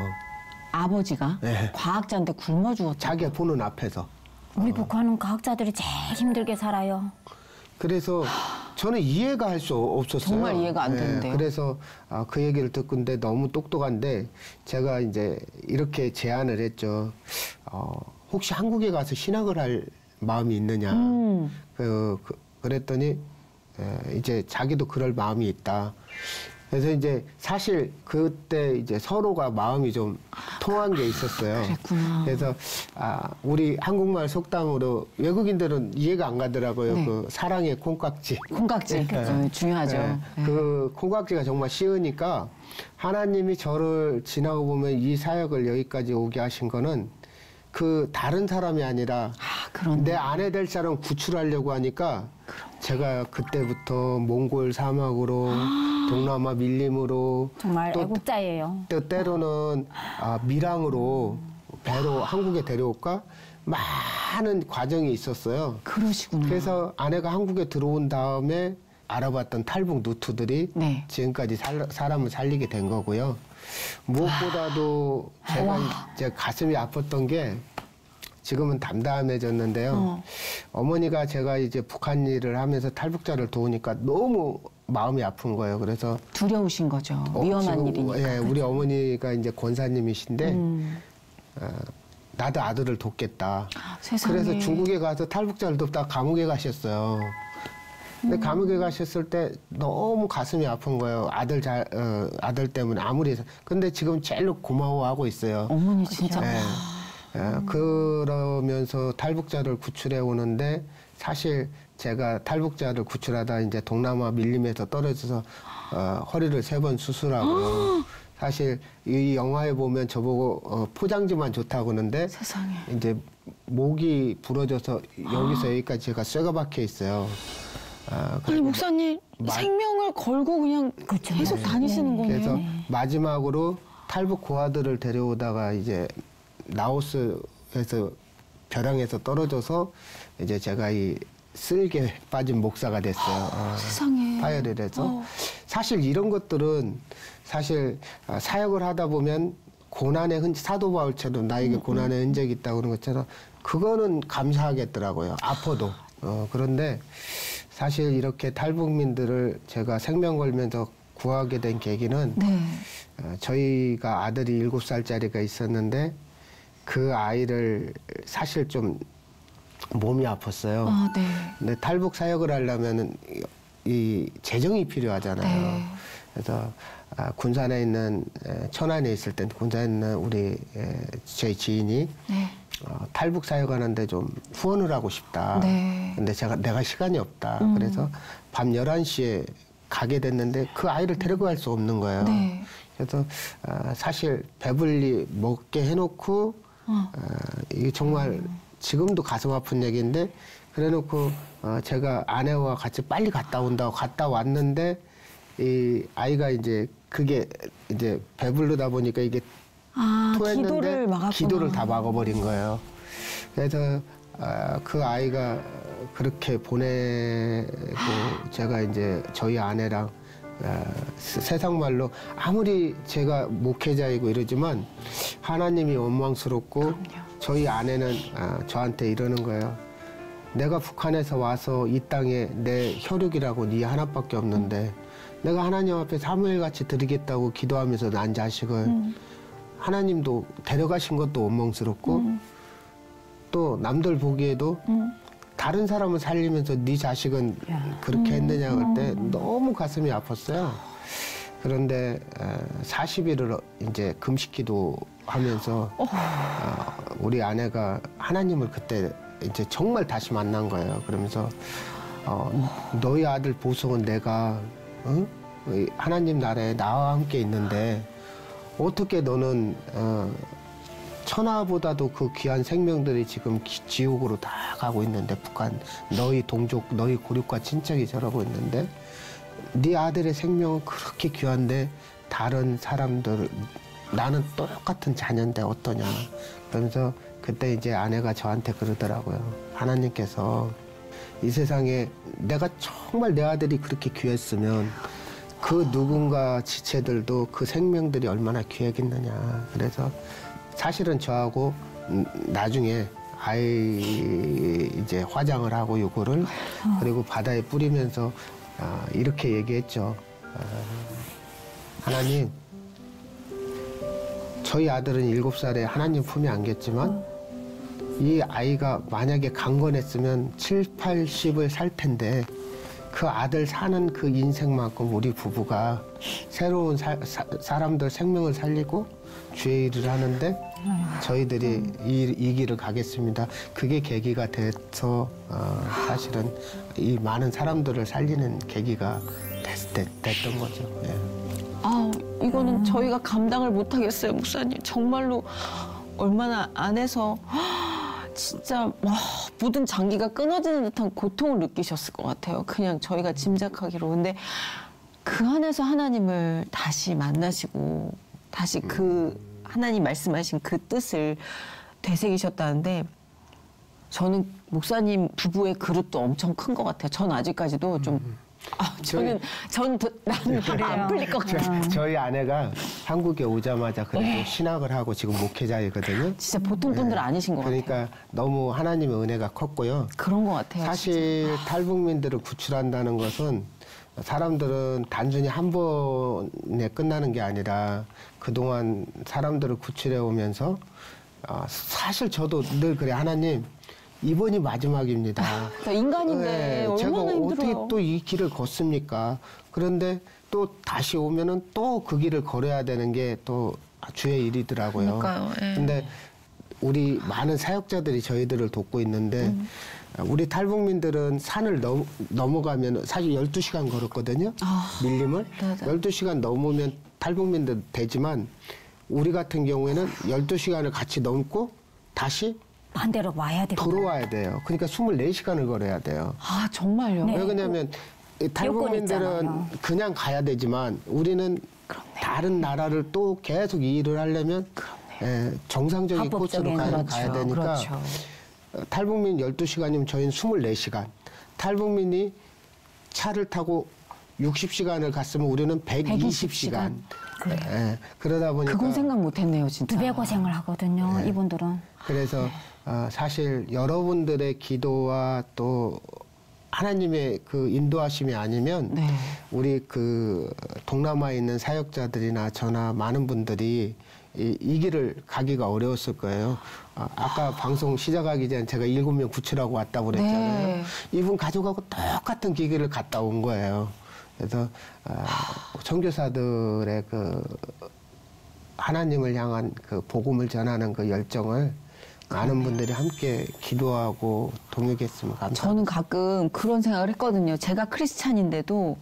아버지가 네. 과학자인데 굶어 죽었다. 자기가 보는 앞에서. 우리 북한은 과학자들이 제일 힘들게 살아요. 그래서 저는 이해가 할 수 없었어요. 정말 이해가 안 네, 되는데요. 그래서 아, 그 얘기를 듣고 근데 너무 똑똑한데 제가 이제 이렇게 제안을 했죠. 어, 혹시 한국에 가서 신학을 할 마음이 있느냐. 음. 그, 그, 그랬더니 에, 이제 자기도 그럴 마음이 있다. 그래서 이제 사실 그때 이제 서로가 마음이 좀 통한 게 있었어요. 그랬구나. 그래서 아 우리 한국말 속담으로 외국인들은 이해가 안 가더라고요. 네. 그 사랑의 콩깍지. 콩깍지. 어, 중요하죠. 네. 네. 그 콩깍지가 정말 쉬우니까 하나님이 저를 지나고 보면 이 사역을 여기까지 오게 하신 거는 그 다른 사람이 아니라 아. 내 아내 될 사람 구출하려고 하니까 제가 그때부터 몽골 사막으로 동남아 밀림으로 정말 또 애국자예요. 또 때로는 아, 밀항으로 배로 한국에 데려올까 많은 과정이 있었어요. 그러시구나. 그래서 아내가 한국에 들어온 다음에 알아봤던 탈북 루트들이 네. 지금까지 살, 사람을 살리게 된 거고요. 무엇보다도 제가 이제 가슴이 아팠던 게 지금은 담담해졌는데요. 어. 어. 머니가 제가 이제 북한 일을 하면서 탈북자를 도우니까 너무 마음이 아픈 거예요. 그래서 두려우신 거죠. 어, 위험한 일이니까. 예, 우리 어머니가 이제 권사님이신데 음. 어, 나도 아들을 돕겠다. 세상에. 그래서 중국에 가서 탈북자를 돕다 감옥에 가셨어요. 근데 감옥에 가셨을 때 너무 가슴이 아픈 거예요. 아들 잘 어, 아들 때문에 아무리 해서. 근데 지금 제일 고마워하고 있어요. 어머니 진짜 예. 예, 그러면서 탈북자를 구출해 오는데 사실 제가 탈북자를 구출하다 이제 동남아 밀림에서 떨어져서 어, 허리를 세 번 수술하고 사실 이 영화에 보면 저보고 어, 포장지만 좋다고 그러는데 세상에. 이제 목이 부러져서 여기서 여기까지 제가 쇠가 박혀 있어요. 아, 아니 목사님 마- 생명을 걸고 그냥 그렇죠. 계속 네. 다니시는 거네요. 그래서 마지막으로 탈북 고아들을 데려오다가 이제 라오스에서 벼랑에서 떨어져서 이제 제가 이 쓸개 빠진 목사가 됐어요. 어, 세상에. 파열을 해서 어. 사실 이런 것들은 사실 아, 사역을 하다 보면 고난의 흔 사도 바울처럼 나에게 고난의 흔적이 있다고 그런 것처럼 그거는 감사하겠더라고요. 아파도. 어, 그런데 사실 이렇게 탈북민들을 제가 생명 걸면서 구하게 된 계기는 네. 어, 저희가 아들이 일곱 살짜리가 있었는데 그 아이를 사실 좀 몸이 아팠어요. 아, 네. 근데 탈북 사역을 하려면은 이- 이 재정이 필요하잖아요. 네. 그래서 아, 군산에 있는 에, 천안에 있을 때 군산에 있는 우리 에, 제 지인이 네. 어, 탈북 사역하는데 좀 후원을 하고 싶다. 네. 근데 제가 내가 시간이 없다. 음. 그래서 밤 11시에 가게 됐는데 그 아이를 데리고 갈 수 없는 거예요. 네. 그래서 아, 사실 배불리 먹게 해놓고 어. 아, 이게 정말 지금도 가슴 아픈 얘기인데 그래놓고 어, 제가 아내와 같이 빨리 갔다 온다고 갔다 왔는데 이 아이가 이제 그게 이제 배부르다 보니까 이게 아, 토했는데 기도를 막았구나. 기도를 다 막아버린 거예요. 그래서 아, 그 아이가 그렇게 보내고 제가 이제 저희 아내랑 아, 세- 세상 말로 아무리 제가 목회자이고 이러지만 하나님이 원망스럽고 저희 아내는 아, 저한테 이러는 거예요. 내가 북한에서 와서 이 땅에 내 혈육이라고 네 하나밖에 없는데 내가 하나님 앞에 사무엘 같이 드리겠다고 기도하면서 난 자식을 하나님도 데려가신 것도 원망스럽고 또 남들 보기에도 다른 사람을 살리면서 네 자식은 그렇게 했느냐 할때 너무 가슴이 아팠어요. 그런데 40일을 이제 금식기도 하면서 어, 우리 아내가 하나님을 그때 이제 정말 다시 만난 거예요. 그러면서 어, 너희 아들 보석은 내가 응? 이 하나님 나라에 나와 함께 있는데 어떻게 너는 어, 천하보다도 그 귀한 생명들이 지금 기- 지옥으로 다 가고 있는데 북한 너희 동족 너희 고륙과 친척이 저러고 있는데 네 아들의 생명은 그렇게 귀한데 다른 사람들 나는 똑같은 자녀인데 어떠냐 그러면서 그때 이제 아내가 저한테 그러더라고요 하나님께서 이 세상에 내가 정말 내 아들이 그렇게 귀했으면 그 누군가 지체들도 그 생명들이 얼마나 귀하겠느냐. 그래서 사실은 저하고 음, 나중에 아이 이제 화장을 하고 요거를 그리고 바다에 뿌리면서 아, 이렇게 얘기했죠. 아, 하나님, 저희 아들은 일곱 살에 하나님 품에 안겼지만 이 아이가 만약에 강건했으면 7, 80을 살 텐데 그 아들 사는 그 인생만큼 우리 부부가 새로운 사, 람들 생명을 살리고 주의 일을 하는데 저희들이 이, 이 길을 가겠습니다. 그게 계기가 돼서 어, 사실은 이 많은 사람들을 살리는 계기가 됐, 됐, 됐던 거죠. 예. 아, 이거는 저희가 감당을 못 하겠어요, 목사님. 정말로 얼마나 안에서 진짜 와, 모든 장기가 끊어지는 듯한 고통을 느끼셨을 것 같아요. 그냥 저희가 짐작하기로. 근데 그 안에서 하나님을 다시 만나시고 다시 그 하나님 말씀하신 그 뜻을 되새기셨다는데 저는 목사님 부부의 그릇도 엄청 큰 것 같아요. 전 아직까지도 좀 아, 저는 전 더- 나는 바로 안 풀릴 것 저, 같아요. 저희 아내가 한국에 오자마자 그래도 네. 신학을 하고 지금 목회자이거든요. 진짜 보통 분들 아니신 것 같아요. 그러니까 너무 하나님의 은혜가 컸고요. 그런 것 같아요. 사실 탈북민들을 구출한다는 것은 사람들은 단순히 한 번에 끝나는 게 아니라 그동안 사람들을 구출해 오면서 아, 사실 저도 늘 그래 하나님 이번이 마지막입니다. 인간인데 네, 제가 어떻게. 또 이 길을 걷습니까? 그런데 또 다시 오면은 또 그 길을 걸어야 되는 게 또 주의 일이더라고요. 그러니까요, 예. 근데 우리 많은 사역자들이 저희들을 돕고 있는데 음. 우리 탈북민들은 산을 넘, 넘어가면 사실 12시간 걸었거든요. 밀림을. 아, 네네. 12시간 넘으면 탈북민들 되지만 우리 같은 경우에는 12시간을 같이 넘고 다시 반대로 와야 되고 들어와야 돼요. 그러니까 24시간을 걸어야 돼요. 아 정말요? 네. 왜 그러냐면 이 탈북민들은. 그냥 가야 되지만 우리는 다른 나라를 또 계속 이 일을 하려면 예, 정상적인 코스로 가야, 그렇죠, 가야 되니까 그렇죠. 어, 탈북민 12시간이면 저희는 24시간. 탈북민이 차를 타고 60시간을 갔으면 우리는 120시간. 120시간. 예, 그러다 보니까 그건 생각 못했네요, 진짜. 두 배 고생을 하거든요. 네. 이분들은 그래서 어, 사실 여러분들의 기도와 또 하나님의 그 인도하심이 아니면 네. 우리 그 동남아에 있는 사역자들이나 저나 많은 분들이 이, 이 길을 가기가 어려웠을 거예요. 아, 아까 방송 시작하기 전에 제가 일곱 명 구출하고 왔다고 그랬잖아요. 네. 이분 가족하고 똑같은 기기를 갔다 온 거예요. 그래서 아, 선교사들의 그 하나님을 향한 그 복음을 전하는 그 열정을 많은 분들이 함께 기도하고 동역했으면 감사합니다. 저는 가끔 그런 생각을 했거든요. 제가 크리스찬인데도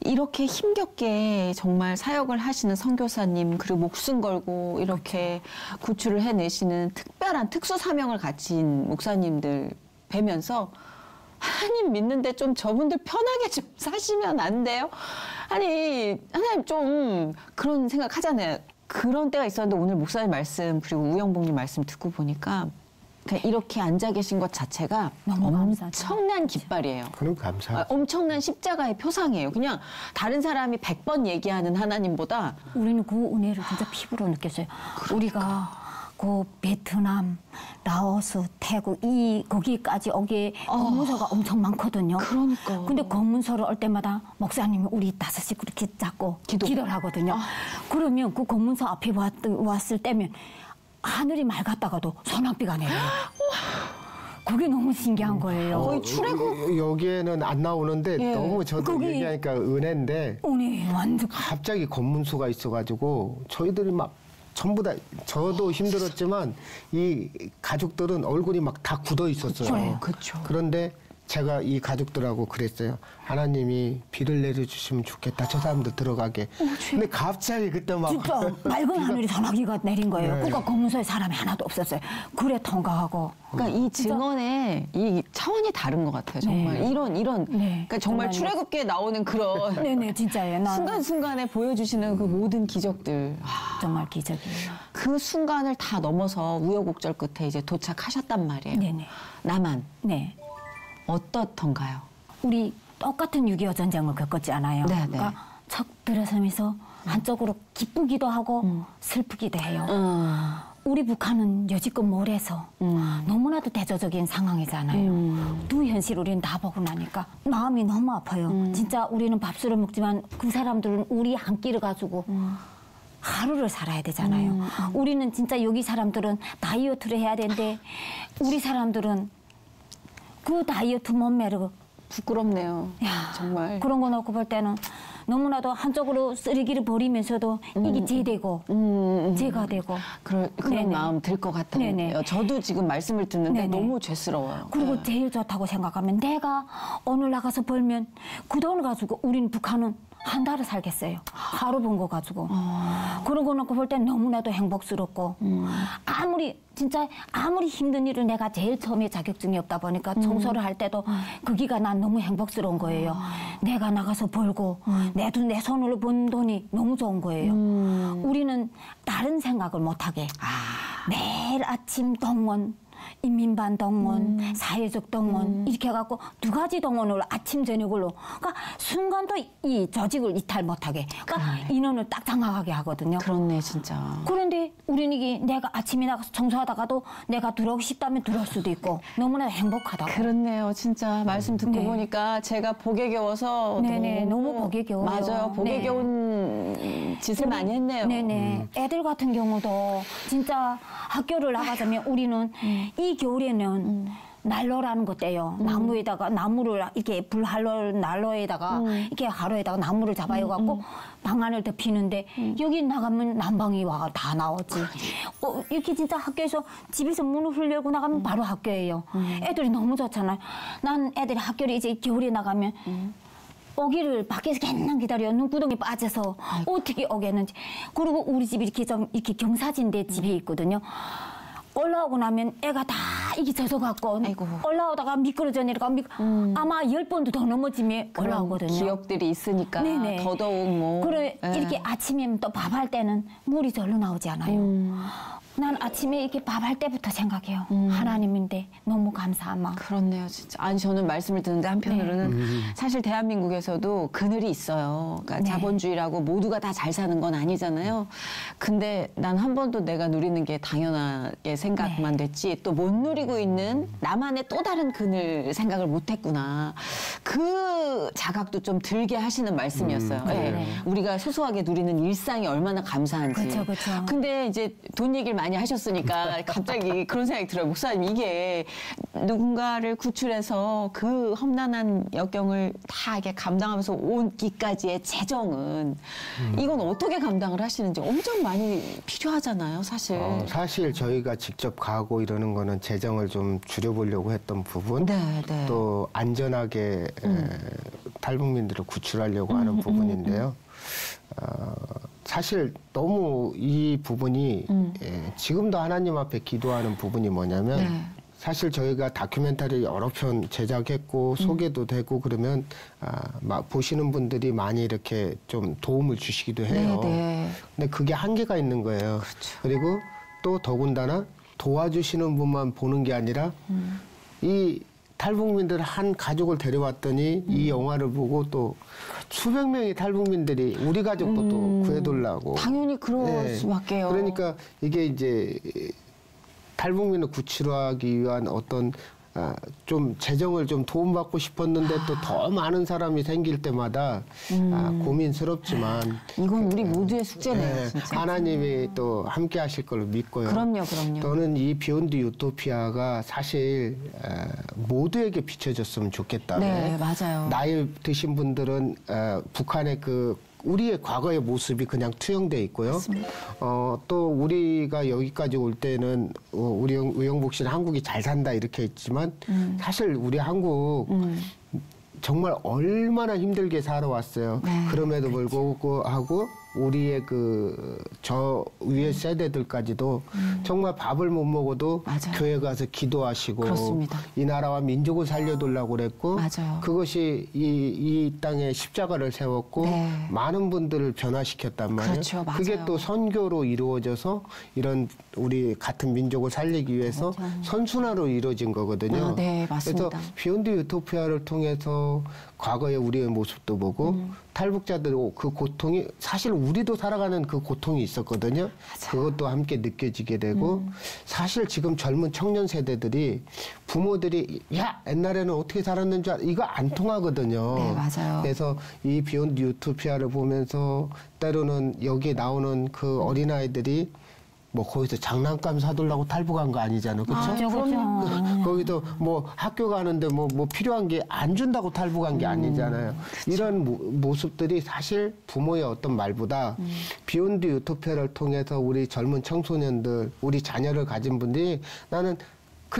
이렇게 힘겹게 정말 사역을 하시는 선교사님 그리고 목숨 걸고 이렇게 구출을 해내시는 특별한 특수 사명을 가진 목사님들 뵈면서 하나님 믿는데 좀 저분들 편하게 좀 사시면 안 돼요? 아니 하나님 좀 그런 생각 하잖아요. 그런 때가 있었는데 오늘 목사님 말씀 그리고 우영복님 말씀 듣고 보니까 그냥 이렇게 앉아 계신 것 자체가 너무 감사하죠. 엄청난 깃발이에요. 그럼 아, 감사합니다. 엄청난 십자가의 표상이에요. 그냥 다른 사람이 백 번 얘기하는 하나님보다 우리는 그 은혜를 진짜 피부로 느꼈어요. 우리가 그 베트남, 라오스, 태국 이 거기까지 오기 검문소가 엄청 많거든요. 그러니까. 근데 검문소를 올 때마다 목사님이 우리 다섯씩 그렇게 잡고 기도. 기도를 하거든요. 그러면 그 검문소 앞에 왔, 왔을 때면 하늘이 맑았다가도 소낙비가 내려요. 그게 너무 신기한 거예요. 거의 출애굽 여- 여기에는 안 나오는데 예. 너무 저도 거기- 얘기하니까 은혜인데 은혜 완전 갑자기 검문소가 있어가지고 저희들이 막 전부 다 저도 힘들었지만 이 가족들은 얼굴이 막 다 굳어 있었어요. 그쵸. 그런데 제가 이 가족들하고 그랬어요. 하나님이 비를 내려주시면 좋겠다. 저 사람들 들어가게. 근데 갑자기 그때 막 진짜 맑은 하늘이 소나기가 내린 거예요. 네. 그러니까 검문소에 사람이 하나도 없었어요. 그래 통과하고 그러니까 이 증언의 이 차원이 다른 것 같아요. 정말 네. 이런 이런 네, 그러니까 정말. 출애굽기에 나오는 그런 네네 진짜예요. 난 순간 순간에 보여주시는 그 모든 기적들. 아, 정말 기적이에요. 그 순간을 다 넘어서 우여곡절 끝에 이제 도착하셨단 말이에요. 네네. 나만 네. 어떻던가요? 우리 똑같은 6.25 전쟁을 겪었지 않아요. 네네. 그러니까 척 들어서면서 한쪽으로 기쁘기도 하고 슬프기도 해요. 음. 우리 북한은 여지껏 몰해서 음. 너무나도 대조적인 상황이잖아요. 두 현실 우리는 다 보고 나니까 마음이 너무 아파요. 음. 진짜 우리는 밥술을 먹지만 그 사람들은 우리 한 끼를 가지고 음. 하루를 살아야 되잖아요. 우리는 진짜 여기 사람들은 다이어트를 해야 되는데 우리 사람들은 그 다이어트 몸매를 부끄럽네요. 야, 정말. 그런 거 놓고 볼 때는 너무나도 한쪽으로 쓰레기를 버리면서도 이게 제 되고 음, 제가 되고 그런, 그런 네네. 마음 들 것 같아요. 네네. 저도 지금 말씀을 듣는데 네네. 너무 죄스러워요. 그리고 네. 제일 좋다고 생각하면 내가 오늘 나가서 벌면 그 돈을 가지고 우리는 북한은 한 달을 살겠어요. 하루 번거 가지고. 그런 거 놓고 볼 땐 너무나도 행복스럽고. 아무리 진짜 아무리 힘든 일을 내가 제일 처음에 자격증이 없다 보니까 청소를 할 때도 거기가 난 너무 행복스러운 거예요. 내가 나가서 벌고 내돈 내 손으로 번 돈이 너무 좋은 거예요. 우리는 다른 생각을 못 하게. 매일 매일 아침 동원, 인민반 동원, 사회적 동원 이렇게 해갖고 두 가지 동원을 아침 저녁으로 그러니까 순간도 이 조직을 이탈 못하게 그러니까 인원을 딱 장악하게 하거든요. 그렇네 진짜. 그런데 우리는 이게 내가 아침에 나가서 청소하다가도 내가 들어오고 싶다면 들어올 수도 있고 너무나 행복하다고. 그렇네요, 진짜 말씀 듣고 네. 보니까 제가 복에 겨워서 네네, 너무 복에 겨워요. 맞아요, 복에 네. 겨운 짓을 많이 했네요. 네네. 애들 같은 경우도 진짜 학교를 나가자면 우리는 이 겨울에는 난로라는 것 때요. 나무에다가 나무를 이렇게 불 할로 난로에다가 이렇게 하루에다가 나무를 잡아요 갖고 방 안을 덮이는데 여기 나가면 난방이 와가 다 나오지. 어, 이렇게 진짜 학교에서 집에서 문을 흘 열고 나가면 바로 학교예요. 애들이 너무 좋잖아요. 난 애들이 학교를 이제 겨울에 나가면 오기를 밖에서 맨날 기다려 눈구덩이 빠져서 어떻게 오겠는지. 그리고 우리 집이 이렇게 좀 이렇게 경사진데 집에 있거든요 올라오고 나면 애가 다 이게 젖어 갖고 아이고. 올라오다가 미끄러져 내려가 미... 아마 열 번도 더 넘어지면 올라오거든요 기억들이 있으니까 네네. 더더욱 뭐. 그래 예. 이렇게 아침에 또 밥 할 때는 물이 절로 나오지 않아요. 음. 난 아침에 이렇게 밥 할 때부터 생각해요. 하나님인데 너무 감사하마. 그렇네요, 진짜. 아니 저는 말씀을 듣는데 한편으로는 사실 대한민국에서도 그늘이 있어요. 그러니까 네. 자본주의라고 모두가 다 잘 사는 건 아니잖아요. 근데 난 한 번도 내가 누리는 게 당연하게 생각만 됐지 또 못 누리 고 있는 나만의 또 다른 그늘 생각을 못했구나. 그 자각도 좀 들게 하시는 말씀이었어요. 예. 네. 우리가 소소하게 누리는 일상이 얼마나 감사한지. 그쵸, 그쵸. 근데 이제 돈 얘기를 많이 하셨으니까 갑자기 그런 생각이 들어요. 목사님 이게 누군가를 구출해서 그 험난한 역경을 다 이렇게 감당하면서 온 기까지의 재정은 이건 어떻게 감당을 하시는지 엄청 많이 필요하잖아요, 사실. 어, 사실 저희가 직접 가고 이러는 거는 재정 을 좀 줄여보려고 했던 부분, 네, 네. 또 안전하게 에, 탈북민들을 구출하려고 하는 부분인데요. 어, 사실 너무 이 부분이 예, 지금도 하나님 앞에 기도하는 부분이 뭐냐면 네. 사실 저희가 다큐멘터리 여러 편 제작했고 소개도 되고 그러면 아, 막 보시는 분들이 많이 이렇게 좀 도움을 주시기도 해요. 네, 네. 근데 그게 한계가 있는 거예요. 그리고 또 더군다나 도와주시는 분만 보는 게 아니라 이 탈북민들 한 가족을 데려왔더니 이 영화를 보고 또 수백 명의 탈북민들이 우리 가족도 또 구해달라고. 당연히 그럴 네. 수밖에요. 그러니까 이게 이제 탈북민을 구출하기 위한 어떤 아, 좀 재정을 좀 도움받고 싶었는데 또더 많은 사람이 생길 때마다 아, 고민스럽지만 이건 우리 모두의 숙제네요, 네, 진짜. 하나님이 또 함께 하실 걸로 믿고요. 그럼요, 그럼요. 저는 이 비욘드 유토피아가 사실 에, 모두에게 비춰졌으면 좋겠다. 네, 맞아요. 나이 드신 분들은 에, 북한의 그 우리의 과거의 모습이 그냥 투영돼 있고요. 어, 또 우리가 여기까지 올 때는 어, 우리 영- 우영복 씨는 한국이 잘 산다 이렇게 했지만 음. 사실 우리 한국 정말 얼마나 힘들게 살아왔어요. 네, 그럼에도 불구하고 우리의 그 저 위의 세대들까지도 정말 밥을 못 먹어도 음. 맞아요. 교회 가서 기도하시고 그렇습니다. 이 나라와 민족을 살려두려고 그랬고 맞아요. 그것이 이, 이 땅에 십자가를 세웠고 네. 많은 분들을 변화시켰단 말이에요. 그렇죠. 그게 또 선교로 이루어져서 이런 우리 같은 민족을 살리기 위해서 선순환으로 이루어진 거거든요. 아, 네, 맞습니다. 그래서 비욘드 유토피아를 통해서 과거의 우리의 모습도 보고 음. 탈북자들 그 고통이 사실 우리도 살아가는 그 고통이 있었거든요. 그것도 함께 느껴지게 되고 음. 사실 지금 젊은 청년 세대들이 부모들이 야 옛날에는 어떻게 살았는지 알- 이거 안 통하거든요. 네, 맞아요. 그래서 이 비욘드 유토피아를 보면서 때로는 여기 나오는 그 어린 아이들이 뭐 거기서 장난감 사달라고 탈북한 거 아니잖아요, 그렇죠? 그죠, 그죠. 거기도 뭐 학교 가는데 뭐, 뭐 필요한 게 안 준다고 탈북한 게 아니잖아요. 이런 모, 모습들이 사실 부모의 어떤 말보다 비욘드 유토피아를 통해서 우리 젊은 청소년들, 우리 자녀를 가진 분들이 나는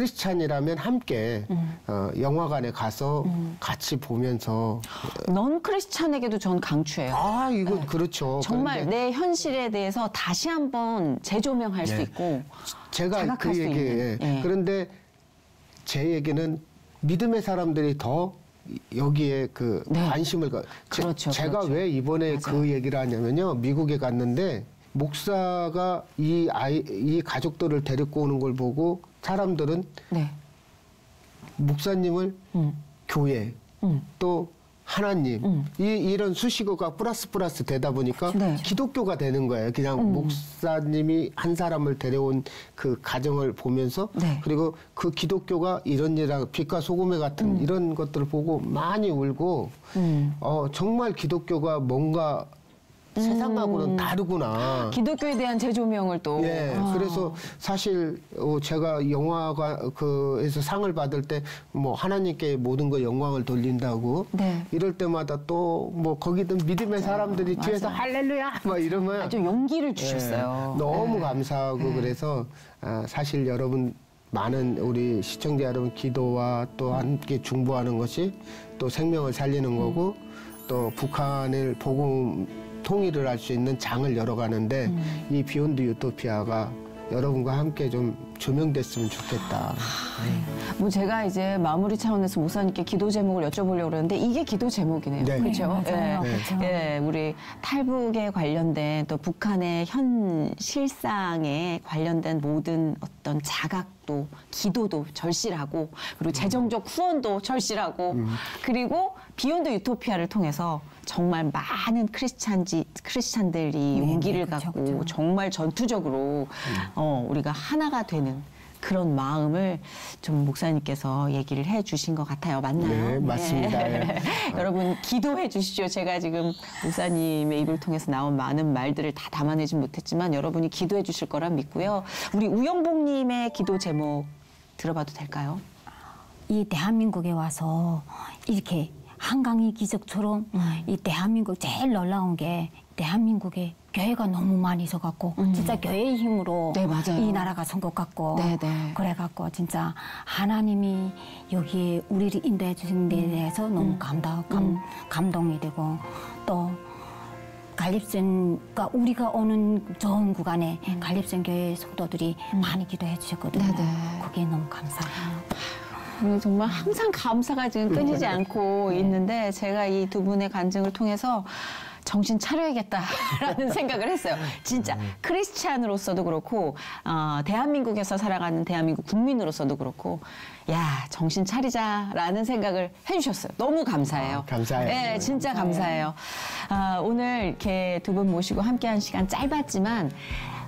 크리스찬이라면 함께 어, 영화관에 가서 같이 보면서 non 크리스찬에게도 전 강추해요. 아 이건 그렇죠. 정말 그런데 내 현실에 대해서 다시 한번 재조명할 수 네. 있고 제가 그수 얘기 예. 그런데 제 얘기는 믿음의 사람들이 더 여기에 그 네. 관심을 가. 제- 그렇죠, 제가 그렇죠. 왜 이번에 그 얘기를 하냐면요. 미국에 갔는데 목사가 이 아이 이 가족들을 데리고 오는 걸 보고 사람들은 네. 목사님을 음. 교회 음. 또 하나님 음. 이 이런 수식어가 플러스 플러스 되다 보니까 네. 기독교가 되는 거예요. 그냥 음. 목사님이 한 사람을 데려온 그 가정을 보면서 네. 그리고 그 기독교가 이런 일하고 빛과 소금에 같은 이런 것들을 보고 많이 울고 음. 어 정말 기독교가 뭔가 세상하고는 다르구나. 기독교에 대한 재조명을 또. 예, 아. 그래서 사실 어, 제가 영화가 그에서 상을 받을 때 뭐 하나님께 모든 거 영광을 돌린다고 네. 이럴 때마다 또 뭐 거기든 믿음의 사람들이 뒤에서 할렐루야 막 이러면 아주 용기를 예, 주셨어요. 너무 네. 감사하고 그래서 아, 사실 여러분 많은 우리 시청자 여러분 기도와 또 함께 중보하는 것이 또 생명을 살리는 음. 거고 또 북한을 복음 통일을 할 수 있는 장을 열어가는데 음. 이 비욘드 유토피아가 여러분과 함께 좀 조명됐으면 좋겠다. 뭐 제가 이제 마무리 차원에서 목사님께 기도 제목을 여쭤보려고 그러는데 이게 기도 제목이네요. 네. 그렇죠? 네, 맞아요. 네. 그렇죠. 예, 우리 탈북에 관련된 또 북한의 현 실상에 관련된 모든 어떤 자각도 기도도 절실하고 그리고 재정적 후원도 절실하고 그리고 비욘드 유토피아를 통해서 정말 많은 크리스찬지 크리스찬들이 네, 용기를 네, 그렇죠, 갖고 그렇죠. 정말 전투적으로 어, 우리가 하나가 되는 그런 마음을 좀 목사님께서 얘기를 해 주신 것 같아요. 맞나요? 네, 맞습니다. 예. 여러분 기도해 주십시오. 제가 지금 목사님의 입을 통해서 나온 많은 말들을 다 담아내진 못했지만 여러분이 기도해 주실 거라 믿고요. 우리 우영복님의 기도 제목 들어봐도 될까요? 이 대한민국에 와서 이렇게 한강의 기적처럼 음. 이 대한민국 제일 놀라운 게 대한민국에 교회가 너무 많이 있어갖고 진짜 교회의 힘으로 음. 네. 이 나라가 선 것 같고 네, 네. 그래갖고 진짜 하나님이 여기에 우리를 인도해 주신 데 음. 대해서 너무 감동, 감, 감동이 되고 또 갈립선, 그러니까 우리가 오는 좋은 구간에 갈립선 교회 성도들이 많이 기도해 주셨거든요. 음. 네, 네. 그게 너무 감사해요. 음, 정말 항상 감사가 지금 끊이지 않고 있는데 제가 이 두 분의 간증을 통해서 정신 차려야겠다라는 생각을 했어요. 진짜 크리스찬으로서도 그렇고 어, 대한민국에서 살아가는 대한민국 국민으로서도 그렇고 야 정신 차리자라는 생각을 해주셨어요. 너무 감사해요. 아, 감사해요. 네, 진짜 감사해요. 아, 오늘 이렇게 두 분 모시고 함께한 시간 짧았지만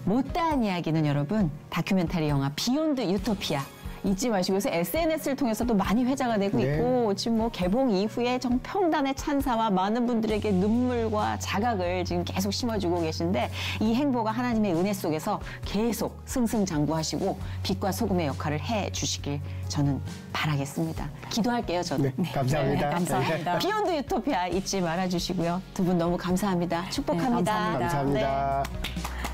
못다한 이야기는 여러분 다큐멘터리 영화 비욘드 유토피아 잊지 마시고 요새 SNS를 통해서도 많이 회자가 되고 네. 있고 지금 뭐 개봉 이후에 정평단의 찬사와 많은 분들에게 눈물과 자각을 지금 계속 심어주고 계신데 이 행보가 하나님의 은혜 속에서 계속 승승장구하시고 빛과 소금의 역할을 해 주시길 저는 바라겠습니다. 기도할게요, 저도. 네, 감사합니다. 네, 감사합니다. 비욘드 유토피아 잊지 말아주시고요. 두 분 너무 감사합니다. 축복합니다. 네, 감사합니다. 감사합니다. 네.